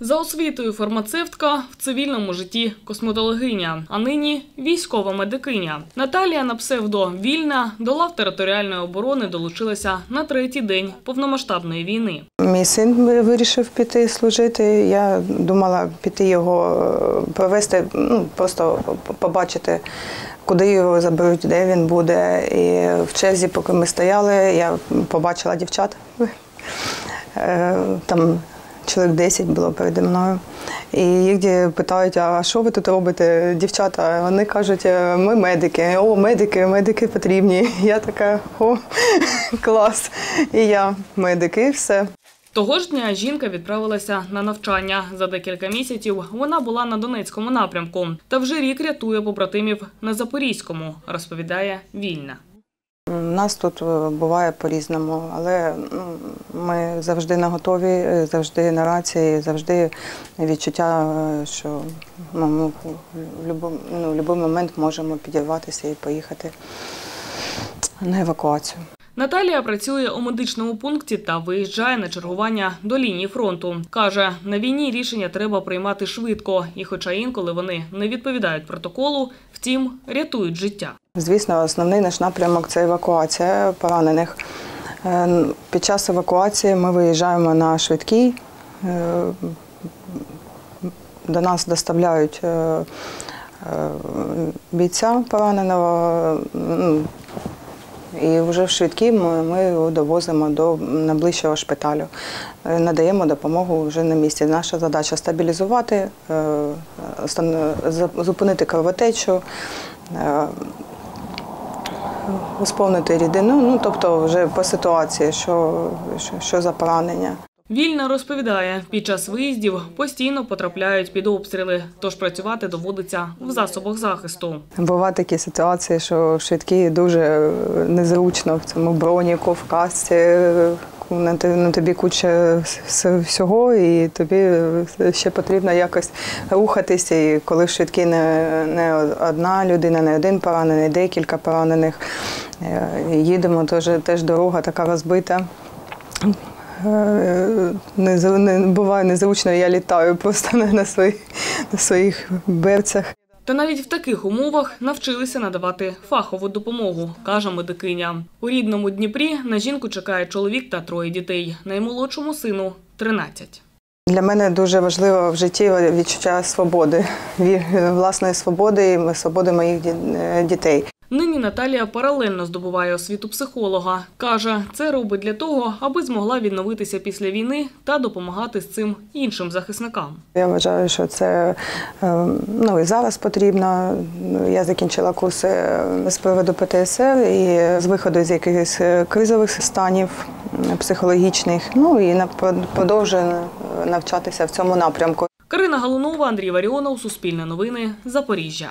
За освітою фармацевтка, в цивільному житті косметологиня, а нині військова медикиня. Наталія на псевдо Вільна до лав територіальної оборони долучилася на третій день повномасштабної війни. Мій син вирішив піти служити. Я думала піти його е, провести, ну просто побачити, куди його заберуть, де він буде. І в черзі, поки ми стояли, я побачила дівчат. Е, Там чоловік 10 було переді мною. І їх питають, а що ви тут робите, дівчата? Вони кажуть, «Е, ми медики. О, медики, медики потрібні. Я така, о, клас. І я медик, і все. Того ж дня жінка відправилася на навчання. За декілька місяців вона була на Донецькому напрямку та вже рік рятує побратимів на Запорізькому, розповідає Вільна. Нас тут е, буває по-різному, але ну, ми завжди на готові, е, завжди на рації, завжди відчуття, е, що ну, ми в будь-який ну, момент можемо підірватися і поїхати на евакуацію. Наталія працює у медичному пункті та виїжджає на чергування до лінії фронту. Каже, на війні рішення треба приймати швидко, і хоча інколи вони не відповідають протоколу, втім рятують життя. Звісно, основний наш напрямок це евакуація поранених. Е, Під час евакуації ми виїжджаємо на швидкій. Е, До нас доставляють е, бійця пораненого. І вже в швидкій ми, його довозимо до найближчого шпиталю, надаємо допомогу вже на місці. Наша задача стабілізувати, зупинити кровотечу, сповнити рідину, ну тобто вже по ситуації, що, що, що за поранення. Вільна розповідає, під час виїздів постійно потрапляють під обстріли, тож працювати доводиться в засобах захисту. Бувають такі ситуації, що швидкі дуже незручно в цьому броніку, в касці. На на тобі куча всього, і тобі ще потрібно якось рухатися. І коли швидкі не, не одна людина, не один поранений, декілька поранених. Е, Їдемо, теж, теж дорога така розбита. Е, Не, не буває незручно, я літаю просто на, своїх, на своїх берцях. Та навіть в таких умовах навчилися надавати фахову допомогу, каже медикиня. У рідному Дніпрі на жінку чекає чоловік та троє дітей. Наймолодшому сину 13. Для мене дуже важливо в житті відчуття свободи, власної свободи і свободи моїх е, дітей. Нині Наталія паралельно здобуває освіту психолога. Каже, це робить для того, аби змогла відновитися після війни та допомагати з цим іншим захисникам. Я вважаю, що це е, ну, і зараз потрібно. Я закінчила курси е, з приводу ПТСР і з виходу з якихось е, кризових станів психологічних. Ну і продовжую навчатися в цьому напрямку. Карина Галунова, Андрій Варіонов, Суспільне новини, Запоріжжя.